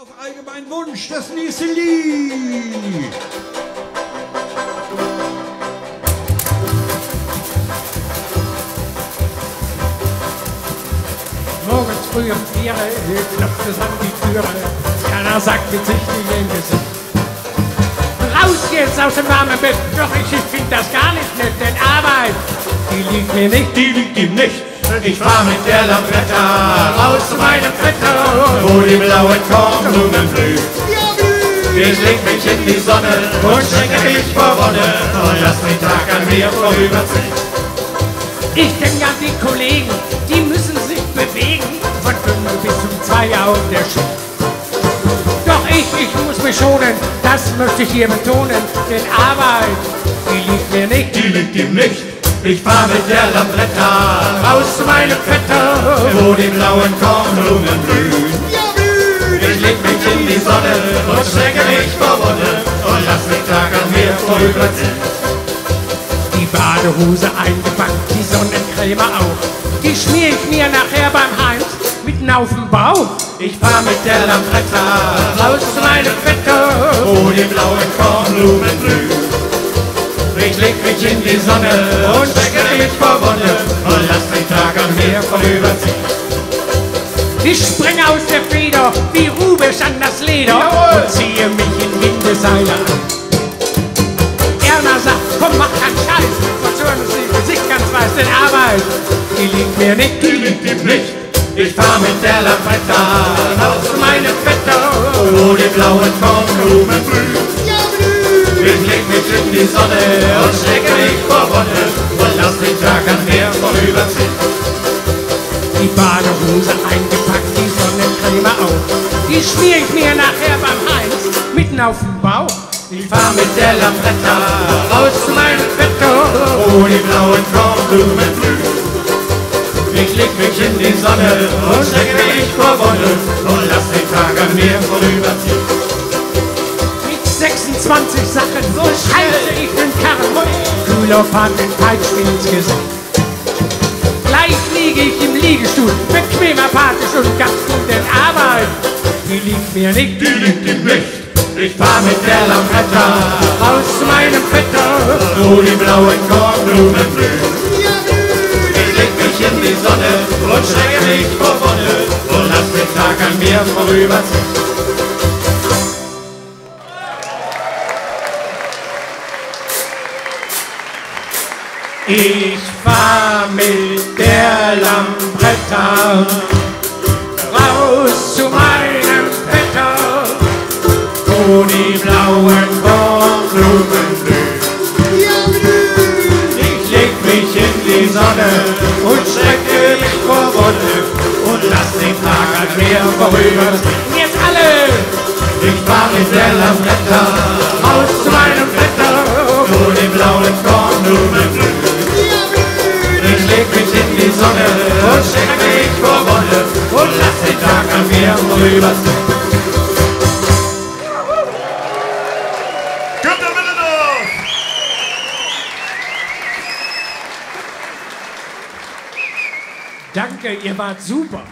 Auf allgemeinen Wunsch das nächste Lied. Morgens früh um vier klopft es an die Türe. Keiner sagt mit sich die im Gesicht. Raus jetzt aus dem warmen Bett, doch ich, ich find das gar nicht nett, denn Arbeit, die liegt mir nicht. die liegt ihm nicht. Ich fahr mit der Lambretta raus zu meinem Vetter, wo die blauen Kornblumen blühen. Ich leg mich in die Sonne und schenke mich vor Wonne und lass den Tag an mir vorüberziehen. Ich denk an die Kollegen, die müssen sich bewegen, von 5 bis um 2 auf der Schicht. Doch ich, ich muss mich schonen, das möchte ich hier betonen, denn Arbeit, die liegt mir nicht. Die liegt ihm nicht. Ich fahr mit der Lambretta raus zu meinem Vetter, wo die blauen Kornblumen blühen. Ich leg mich in die Sonne und schenke mich vor Wonne und lass den Tag an mir vorüberziehen. Die Badehose eingepackt, die Sonnencreme auch. Die schmier ich mir nachher beim Heinz mitten auf dem Bauch. Ich fahr mit der Lambretta raus zu meinem Vetter, wo die blauen Kornblumen blühen. Ich leg mich in die Sonne vorüberziehen. Ich springe aus der Feder wie Rubisch an das Leder und ziehe mich in Windeseile an. Erna sagt, komm, mach keinen Scheiß, verzögern Sie Ihr Gesicht ganz weiß, denn Arbeit, die liegt mir nicht. Die liegt ihm nicht. Ich fahr mit der Lambretta raus zu meinem Vetter, wo die blauen Kornblumen blühen. Ich leg mich in die Sonne Die schmier ich mir nachher beim Heinz mitten auf dem Bauch. Ich fahr mit der Lambretta raus zu meinem Vetter, wo die blauen Kornblumen blühen. Ich leg mich in die Sonne und stecke mich vor Wonne und lass den Tag an mir vorüberziehen. Mit 26 Sachen so scheiße ich den Karren. Kühler fahrt den Peitschen ins Gesicht. Liege ich im Liegestuhl, bequem apathisch und ganz gut, denn Arbeit, die liegt mir nicht. Die liegt ihm nicht. Ich fahr mit der Lambretta raus zu meinem Vetter, wo die blauen Kornblumen blühen. Ich leg mich in die Sonne und strecke mich vor Wonne und lass den Tag an mir vorüberziehen. Ich fahr mit der Lambretta raus zu meinem Vetter, wo die blauen Kornblumen blühen. Ich leg mich in die Sonne und strecke mich vor Wonne und lass den Tag an mir vorüberziehen. Jetzt alle! Ich fahr mit der Lambretta raus Leg mich in die Sonne und stecke mich vor Wonne und lass den Tag an mir vorüberziehen. Danke, ihr wart super.